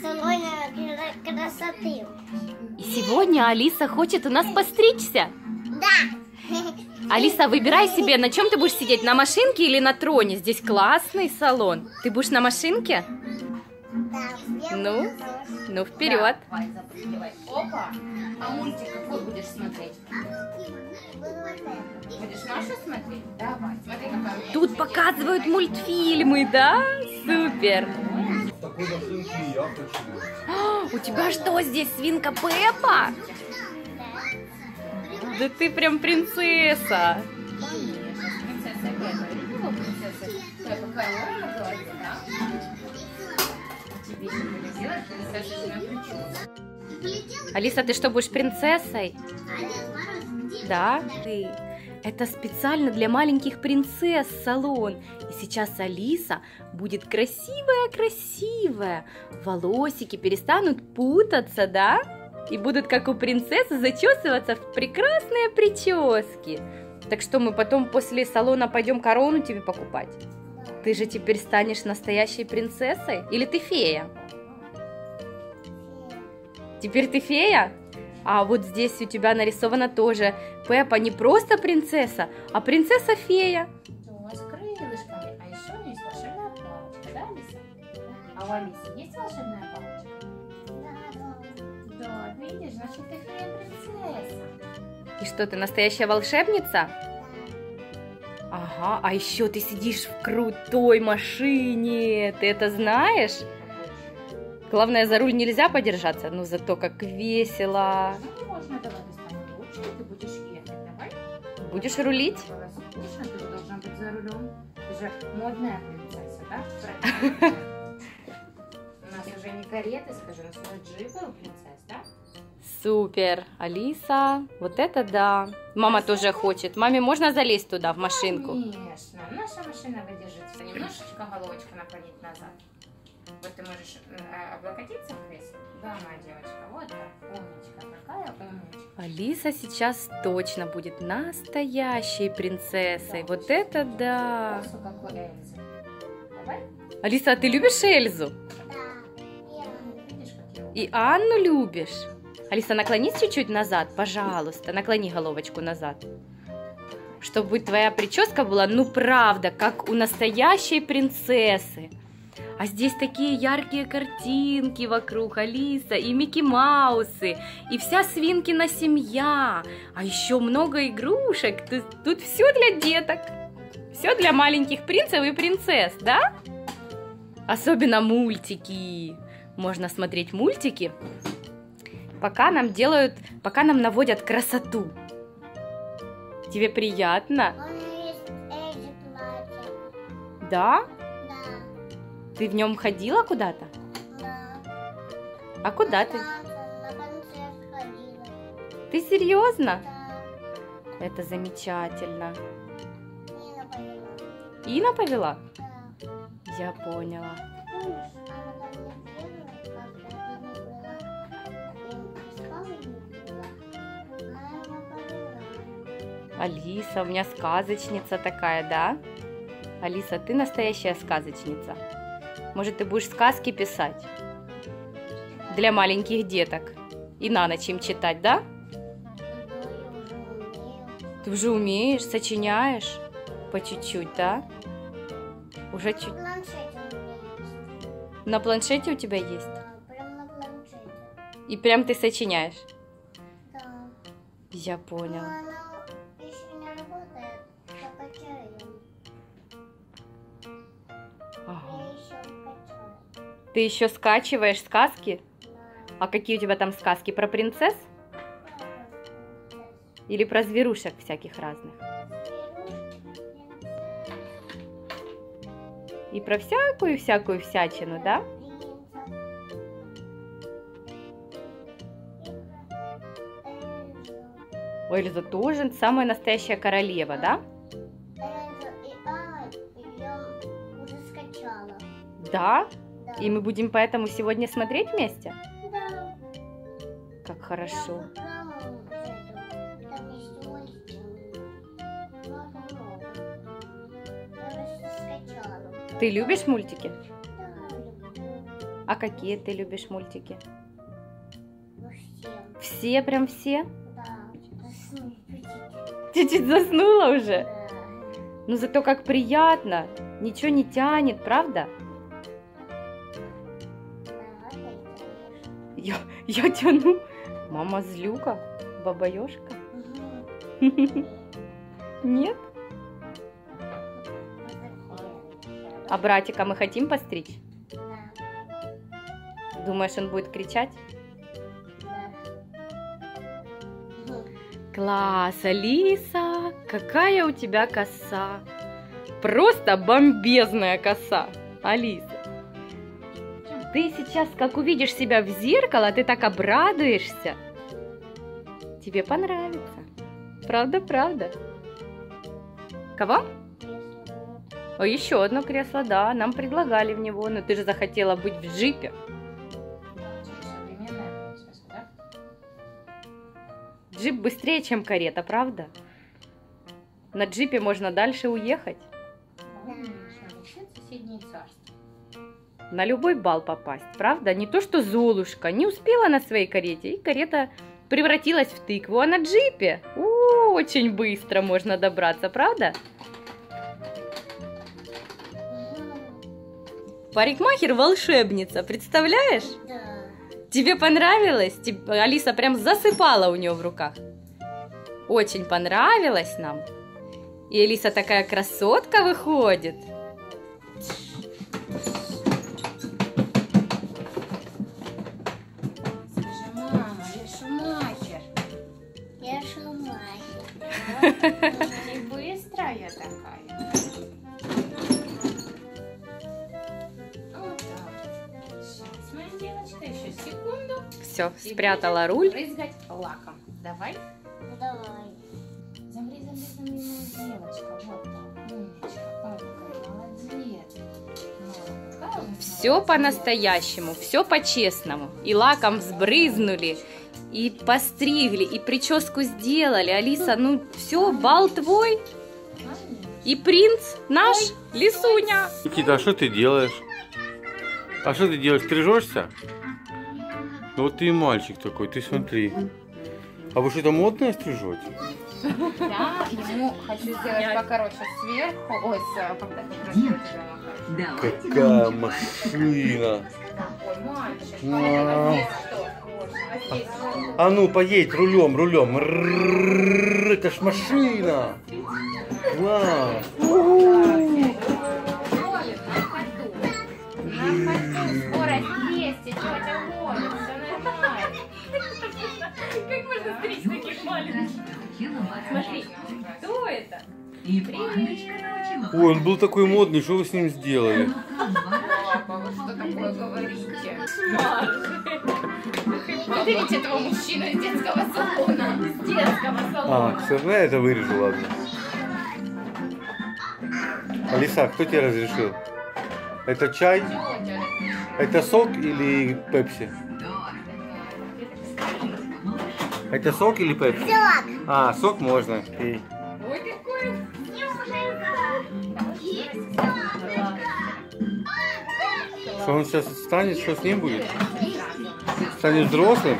салоне кра- красоты. И сегодня Алиса хочет у нас постричься. Да. Алиса, выбирай себе, на чем ты будешь сидеть, на машинке или на троне. Здесь классный салон. Ты будешь на машинке? Да. Ну? Ну, вперед. Давай, запрыгивай. Опа. А мультик какой будешь смотреть? Будешь нашу смотреть? Давай. Смотри, какая Тут показывают мультфильмы, да? Супер. У тебя что здесь, свинка Пеппа? Да ты прям принцесса. Алиса, ты что, будешь принцессой? Да? Ты. Это специально для маленьких принцесс салон. И сейчас Алиса будет красивая-красивая. Волосики перестанут путаться, да? И будут, как у принцессы, зачесываться в прекрасные прически. Так что мы потом после салона пойдем корону тебе покупать? Ты же теперь станешь настоящей принцессой? Или ты фея? Теперь ты фея? А вот здесь у тебя нарисована тоже Пеппа не просто принцесса, а принцесса-фея. Да, с крылышками. А еще у нее есть волшебная палочка, да, Алиса? А у Алисы есть волшебная палочка? Да, видишь, значит ты фея-принцесса. И что, ты настоящая волшебница? Ага, а еще ты сидишь в крутой машине, ты это знаешь? Главное, за руль нельзя подержаться, но зато как весело. Ну, можно, давай достанем ручку, ты будешь ехать, давай. Будешь рулить? Велосипедично, ты же должна быть за рулем. Ты же модная принцесса, да? Правильно. У нас уже не кареты, скажи, у нас уже джипы у принцесс, да? Супер, Алиса, вот это да. Мама тоже хочет. Маме можно залезть туда, в машинку? Конечно. Наша машина выдержит. Немножечко головочку наклонить назад. Вот ты можешь э, облокотиться в кресле. Да, моя девочка. Вот так. Умничка. Какая умничка. Алиса сейчас точно будет настоящей принцессой. Вот это да. Косу, как у Эльзы. Давай. Алиса, а ты любишь Эльзу? Я И Анну любишь? Алиса, наклонись чуть-чуть назад, пожалуйста. Наклони головочку назад. Чтобы твоя прическа была, ну правда, как у настоящей принцессы. А здесь такие яркие картинки вокруг, Алиса, и Микки Маусы, и вся свинкина семья. А еще много игрушек. Тут, тут все для деток. Все для маленьких принцев и принцесс, да? Особенно мультики. Можно смотреть мультики, пока нам делают, пока нам наводят красоту. Тебе приятно? Да. Ты в нем ходила куда-то? Да. А куда ты? На концерт ходила. Ты серьезно? Да. Это замечательно. Нина повела. Ина повела? Да. Я поняла. Алиса, у меня сказочница такая, да? Алиса, ты настоящая сказочница. Может, ты будешь сказки писать? Для маленьких деток. И на ночь им читать, да? Ты уже умеешь, сочиняешь? По чуть-чуть, да? Уже чуть. На планшете у меня есть. На планшете у тебя есть? И прям ты сочиняешь? Да. Я Но Ты еще скачиваешь сказки? А какие у тебя там сказки? Про принцесс? Или про зверушек всяких разных? И про всякую-всякую всячину, да? Ой, Эльза тоже самая настоящая королева, да? Да? И мы будем поэтому сегодня смотреть вместе? Да. Как хорошо. Ты любишь мультики? А какие ты любишь мультики? Всем. Все, прям все? Да. Чуть-чуть заснула уже? Да. Ну зато как приятно. Ничего не тянет, правда? Я, я тяну. Мама злюка, бабаёшка. Нет? А братика мы хотим постричь? Да. Думаешь, он будет кричать? Да. Класс, Алиса, какая у тебя коса. Просто бомбезная коса, Алиса. Ты сейчас, как увидишь себя в зеркало, ты так обрадуешься. Тебе понравится. Правда, правда. Кого? О, еще одно кресло, да, нам предлагали в него, но ты же захотела быть в джипе. Джип быстрее, чем карета, правда? На джипе можно дальше уехать, соседнее царство. На любой бал попасть, правда? Не то, что Золушка не успела на своей карете, и карета превратилась в тыкву, а на джипе у, очень быстро можно добраться, правда? Парикмахер волшебница, представляешь? Да. Тебе понравилось? Алиса прям засыпала у нее в руках. Очень понравилось нам. И Алиса такая красотка выходит. Ты быстрая такая. Вот так. Сейчас, моя девочка, еще секунду. Все, И спрятала руль. Брызгать лаком. Давай. Давай. Замри, замри, замри, девочка. Вот так. Умничка. Молодец. Все по-настоящему, все по-честному. И лаком взбрызнули, и постригли, и прическу сделали. Алиса, ну все, бал твой. И принц наш, Лисуня. Никита, а что ты делаешь? А что ты делаешь? Стрижешься? Ну вот ты и мальчик такой, ты смотри. А вы что-то модное стрижете? Да, ему хочу сделать покороче сверху. Ой, когда. Какая машина! А ну, поедь рулем, рулем. Это ж машина! Класс! Ой, на ходу. На ходу. Скорость 200. Чего тебя гонит? Все нормально. Как можно стричь таких маленьких? Смотри, кто это? Ой, он был такой модный, что вы с ним сделали? Вы говорите? Видите этого мужчину из детского салона? Из детского А, салона. все равно я это вырежу, ладно. Алиса, кто тебе разрешил? Это чай? Это сок или пепси? Это сок или пепси? Сок. А, сок можно. Окей. Что он сейчас станет, что с ним будет? Станет взрослым?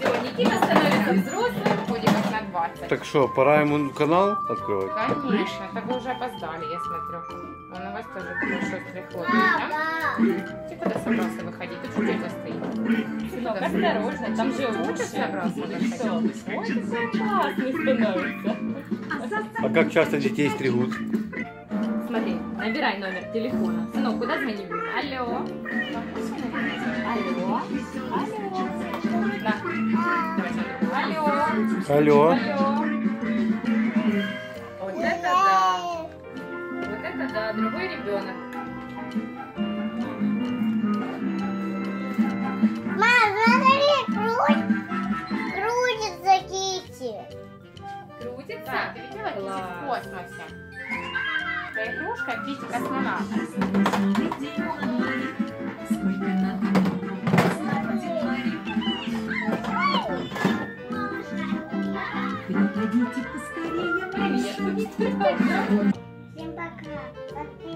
Все, Никита становится взрослым. Годиков на 20. Так что, пора ему канал открывать? Конечно, это вы уже опоздали, я смотрю. Он у вас тоже шустрый хлопец, да? Ты куда собрался выходить? Тут же тетя стоит. Сынок, осторожно, там же Лучше собрался выходить. Что? Ой, какой классный становится. А как часто детей стригут? Смотри, набирай номер телефона. Сынок, куда звонить будем? Алло. Алло. Алло. Давай, смотри. Алло. Алло. Алло. Вот это да. Вот это да, другой ребенок. Крутится Кити. Крутится? Да, ты видела Класс. в космосе? Это игрушка Кити космонавт. Переходите поскорее. Привет. Всем пока.